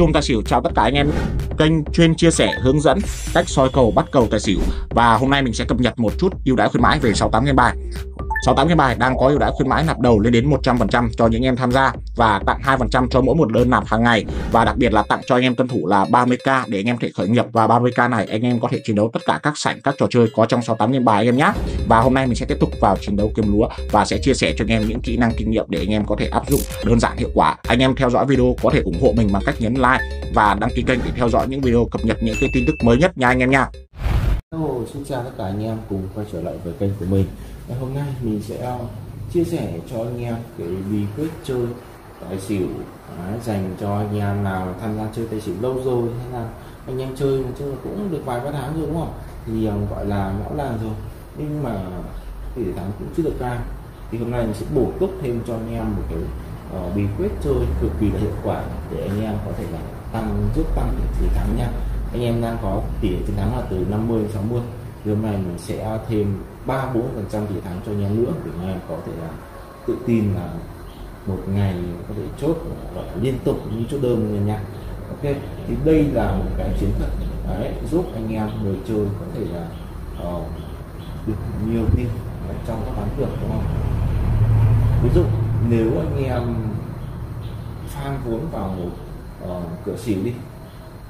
Chung Tài Xỉu. Chào tất cả anh em. Kênh chuyên chia sẻ, hướng dẫn cách soi cầu, bắt cầu tài xỉu. Và hôm nay mình sẽ cập nhật một chút ưu đãi khuyến mãi về 68 game bài. 68 game bài đang có ưu đãi khuyến mãi nạp đầu lên đến 100% cho những em tham gia và tặng 2% cho mỗi một đơn nạp hàng ngày và đặc biệt là tặng cho anh em tân thủ là 30k để anh em thể khởi nghiệp và 30k này anh em có thể chiến đấu tất cả các sảnh, các trò chơi có trong 68 game bài anh em nhé. Và hôm nay mình sẽ tiếp tục vào chiến đấu kiếm lúa và sẽ chia sẻ cho anh em những kỹ năng, kinh nghiệm để anh em có thể áp dụng đơn giản, hiệu quả. Anh em theo dõi video có thể ủng hộ mình bằng cách nhấn like và đăng ký kênh để theo dõi những video cập nhật những cái tin tức mới nhất nha anh em nha. Hello, xin chào tất cả anh em cùng quay trở lại với kênh của mình. Và hôm nay mình sẽ ờ, chia sẻ cho anh em cái bí quyết chơi tài xỉu à, dành cho anh em nào tham gia chơi tài xỉu lâu rồi hay là anh em chơi mà chơi cũng được vài ba tháng rồi đúng không? Thì ờ, gọi là lão làng rồi. Nhưng mà tỷ thắng cũng chưa được cao thì hôm nay mình sẽ bổ túc thêm cho anh em một cái uh, bí quyết chơi cực kỳ là hiệu quả để anh em có thể là tăng giúp tăng tỷ thắng nha anh em đang có tỷ lệ chiến thắng là từ 50 đến 60 thì hôm nay mình sẽ thêm 3 4 phần trăm tỷ thắng cho anh em nữa để anh em có thể là tự tin là một ngày có thể chốt gọi là liên tục như chốt đơn như nha. Ok thì đây là một cái chiến thuật đấy, giúp anh em người chơi có thể là uh, được nhiều tiền trong các ván cược đúng không? Ví dụ nếu anh em phan vốn vào một uh, cửa xỉu đi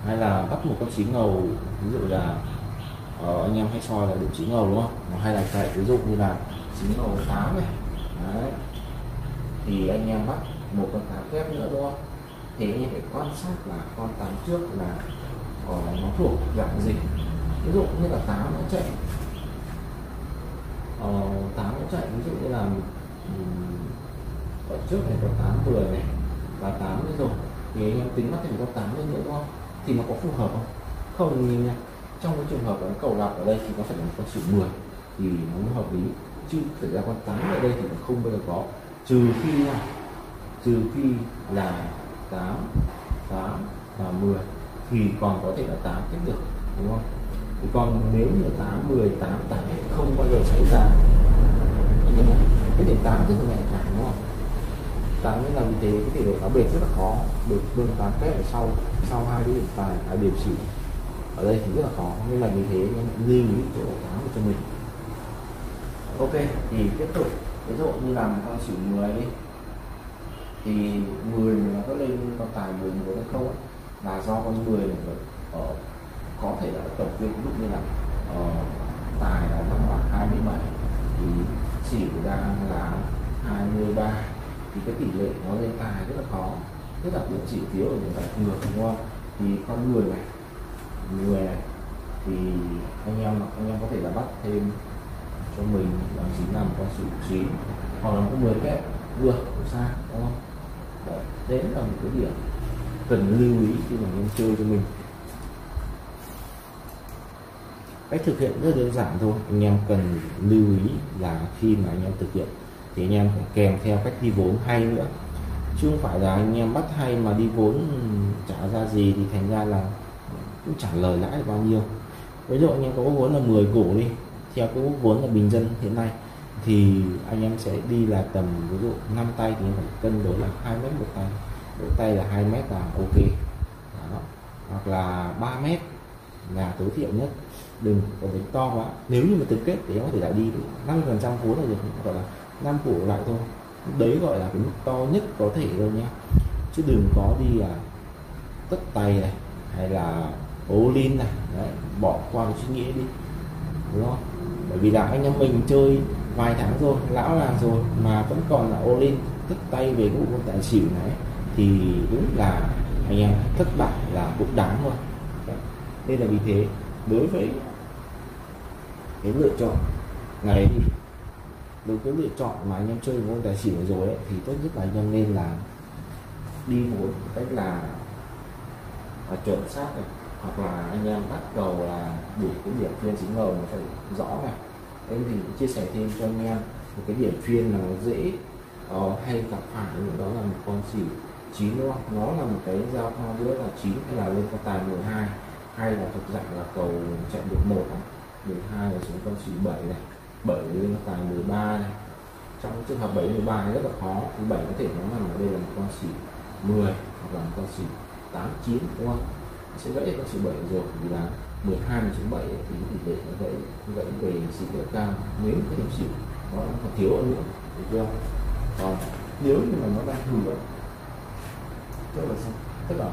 hay là bắt một con xí ngầu ví dụ là uh, anh em hay soi là điểm xí ngầu đúng không? Hay là chạy ví dụ như là xí ngầu tám này. Đấy. thì anh em bắt một con tám kép nữa đúng không? Thì anh em phải quan sát là con tám trước là uh, nó thuộc dạng gì. Ví dụ như là tám nó chạy ờ, uh, tám nó chạy ví dụ như là um, trước này có tám 10 này và tám nữa rồi. Thì anh em tính bắt thành con tám lên nữa đúng không? Thì nó có phù hợp không? Không nhìn nha trong cái trường hợp là cầu lạc ở đây thì nó phải là một con số 10 thì nó mới hợp lý. Chứ xảy ra con 8 ở đây thì nó không bao giờ có. Trừ khi nha trừ khi là 8 8 và 10 thì còn có thể là 8 tiếp được, đúng không? Thì còn nếu như 8 10 8 8 không bao giờ xảy ra. Cái điểm 8 rất là nhạy cảm đúng không 8 nên là vì thế cái tỷ lệ cá biệt rất là khó. Được đơn toán kép ở sau sau hai cái điểm tài, hai điểm chỉ. Ở đây thì rất là khó. Nên là vì thế nên lưu ý chỗ cáo cho mình. Ok, thì tiếp tục. Ví dụ như làm con xỉu 10 đi. Thì 10 nó có lên con tài 10 muốn hay không là do con 10 này ở ờ, có thể là tổng viên ví dụ như là ở tài là khoảng 27 thì xỉu ra là 23 thì cái tỷ lệ nó lên tài rất là khó. Tức là được chỉ thiếu ở những bài ngược đúng không? Thì con người này người này thì anh em anh em có thể là bắt thêm cho mình bằng chín năm con số chín hoặc là có 10 kép vừa cũng xa đúng không? Đấy, đấy là một cái điểm cần lưu ý khi mà anh em chơi cho mình. Cách thực hiện rất đơn giản thôi anh em cần lưu ý là khi mà anh em thực hiện thì anh em phải kèm theo cách đi vốn hay nữa. Chứ không phải là anh em bắt hay mà đi vốn trả ra gì thì thành ra là cũng trả lời lãi được bao nhiêu. Ví dụ anh em có vốn là 10 củ đi, theo cái vốn là bình dân hiện nay, thì anh em sẽ đi là tầm ví dụ 5 tay thì phải cân đối là 2 mét một tay. Mỗi tay là 2 mét là ok. Đó. hoặc là 3 mét là tối thiểu nhất. Đừng có đánh to quá. Nếu như mà tập kết thì em có thể lại đi 50 phần trăm vốn là được. Gọi là năm củ lại thôi. Đấy gọi là cái mức to nhất có thể thôi nhé. Chứ đừng có đi là tất tay này hay là ố lin này. Đấy, bỏ qua cái suy nghĩ đi. Đúng không? Bởi vì là anh em mình chơi vài tháng rồi lão làm rồi mà vẫn còn là ô lin tất tay về cái bộ tài xỉu này. Thì đúng là anh em thất bại là cũng đáng thôi. Nên là vì thế đối với cái lựa chọn ngày đi đối với lựa chọn mà anh em chơi môn tài xỉu rồi ấy, thì tốt nhất là anh em nên là đi một cách là, là chuẩn xác này hoặc là anh em bắt đầu là đủ cái điểm phiên chính ngầu nó phải rõ này. Đấy thì chia sẻ thêm cho anh em một cái điểm phiên là nó dễ uh, hay gặp phải đó là một con xỉu chín đúng không? Nó là một cái giao thoa giữa là chín hay là lên con tài 12 hay là thuộc dạng là cầu chạy được một này 12 là xuống con xỉu 7 này. 7 lên con tài 13 này trong trường hợp 7 13 rất là khó. Thứ 7 có thể nó nằm ở đây là một con xỉ 10 hoặc là một con xỉ 8 9 đúng không? Sẽ gãy con xỉ 7 rồi vì là 12 là số 7 thì tỷ lệ nó gãy gãy về xỉ rất cao. Nếu cái điểm xỉ nó còn thiếu hơn nữa được chưa? Còn nếu như mà nó đang thừa tức là sao? Tức là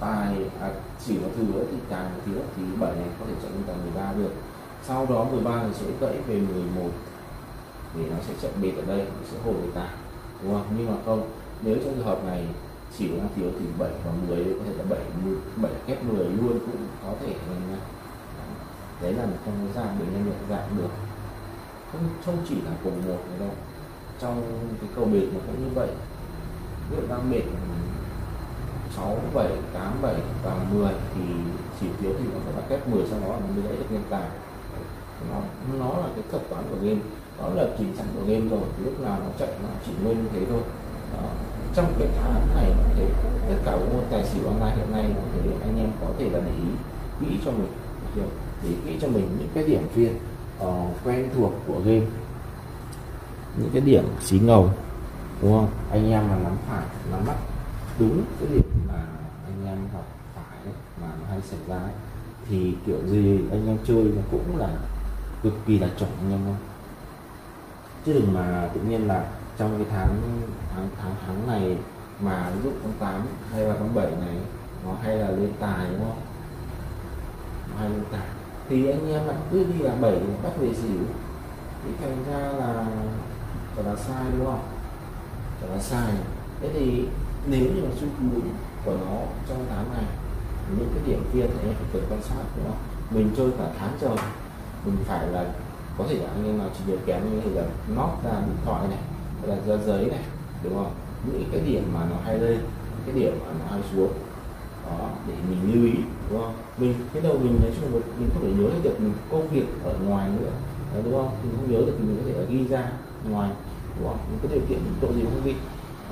tài à, chỉ nó thừa thì càng thiếu thì 7 này có thể chọn lên tài 13 được sau đó 13 thì rưỡi gãy về 11 thì nó sẽ chậm bệt ở đây nó sẽ hồi về tài đúng không? Nhưng mà không nếu trong trường hợp này chỉ đang thiếu thì 7 và 10 có thể là 7 7 kép 10 luôn cũng có thể nha đấy là không có dạng bệnh nhân nhận dạng được. Không không chỉ là cùng một này đâu. Trong cái cầu bệt nó cũng như vậy. Ví dụ đang bệt 6, 7, 8, 7 và 10 thì chỉ thiếu thì nó phải là kép 10 sau đó là mới lấy được nhân tài nó nó là cái thuật toán của game. Đó là chỉ sẵn của game rồi lúc nào nó chạy nó chỉ nguyên như thế thôi. Đó. trong cái tháng này thì tất cả các môn tài xỉu online hiện nay thì anh em có thể là để ý kỹ cho mình để nghĩ kỹ cho mình những cái điểm phiên uh, ờ, quen thuộc của game. Những cái điểm xí ngầu đúng không? Anh em mà nắm phải nắm bắt đúng cái điểm mà anh em học phải mà nó hay xảy ra ấy, thì kiểu gì anh em chơi nó cũng là cực kỳ là chuẩn anh em ơi. Chứ đừng mà tự nhiên là trong cái tháng tháng tháng tháng này mà ví dụ tháng 8 hay là tháng 7 này nó hay là lên tài, đúng không? Nó hay lên tài. Thì anh em lại cứ đi là 7 bắt về xỉu. Thì thành ra là thật là sai, đúng không? Thật là sai. Thế thì nếu như mà xu hướng của nó trong tháng này, những cái điểm kia thì anh phải cần quan sát, đúng không? Mình chơi cả tháng trời mình phải là có thể là anh em nào chỉ điều kém như là nót ra điện thoại này hay là ra giấy này đúng không? Những cái điểm mà nó hay lên cái điểm mà nó hay xuống. Đó để mình lưu ý đúng không? Mình cái đầu mình nói chung là mình không thể nhớ được mình công việc ở ngoài nữa đó, đúng không? Mình không nhớ được thì mình có thể ghi ra ngoài đúng không? Những cái điều kiện độ gì không ghi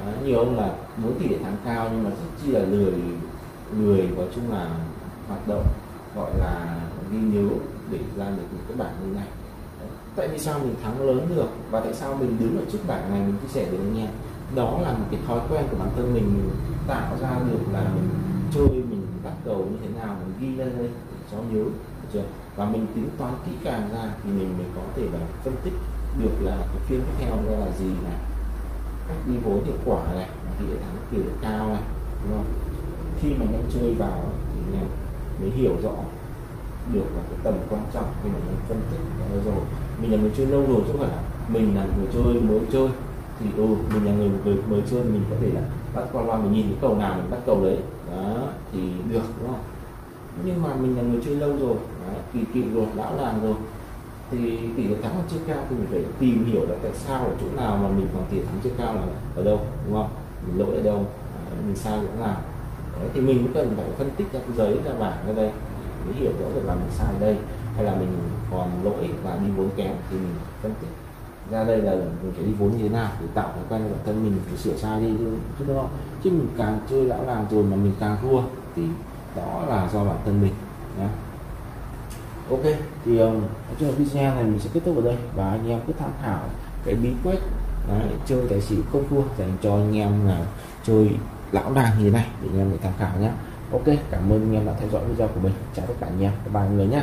Đấy, nhiều ông là muốn tỷ lệ thắng cao nhưng mà rất chi là lười lười nói chung là hoạt động gọi là ghi nhớ để ra được những cái bảng như này. Đấy. tại vì sao mình thắng lớn được và tại sao mình đứng ở trước bảng này mình chia sẻ với anh em? Đó là một cái thói quen của bản thân mình tạo ra được là mình chơi, mình bắt đầu như thế nào, mình ghi lên đây để cho nhớ, được chưa? Và mình tính toán kỹ càng ra thì mình mới có thể là phân tích được là cái phiên tiếp theo ra là gì này. Cách đi vốn hiệu quả này tỷ lệ thắng tỷ lệ cao này, đúng không? Khi mà anh chơi vào thì anh mới hiểu rõ được là cái tầm quan trọng khi mà mình phân tích rồi. Mình là người chơi lâu rồi chứ không phải là mình là người chơi mới chơi. Thì ừ mình là người mới, mới chơi mình có thể là bắt qua loa mình nhìn cái cầu nào mình bắt cầu đấy. Đó thì được đúng không? Nhưng mà mình là người chơi lâu rồi. Đấy, kỳ kỳ rồi lão làm rồi. Thì tỷ lệ thắng chưa cao thì mình phải tìm hiểu là tại sao ở chỗ nào mà mình còn tỷ lệ thắng chưa cao là ở đâu đúng không? Mình lỗi ở đâu à, mình sai chỗ nào. Đấy, thì mình cũng cần phải phân tích ra cái giấy ra bảng ra đây mới hiểu rõ được là mình sai đây hay là mình còn lỗi và đi vốn kém thì mình phân tích. Ra đây là mình phải đi vốn như thế nào để tạo thói quen bản thân mình phải sửa sai đi chứ đúng không chứ mình càng chơi lão làm rồi mà mình càng thua thì đó là do bản thân mình nhé ok thì um, trong video này mình sẽ kết thúc ở đây và anh em cứ tham khảo cái bí quyết Đấy, chơi tài xỉu không thua dành cho anh em là chơi lão đàng như thế này để anh em để tham khảo nhé ok, cảm ơn anh em đã theo dõi video của mình. Chào tất cả anh em. Và người nhé.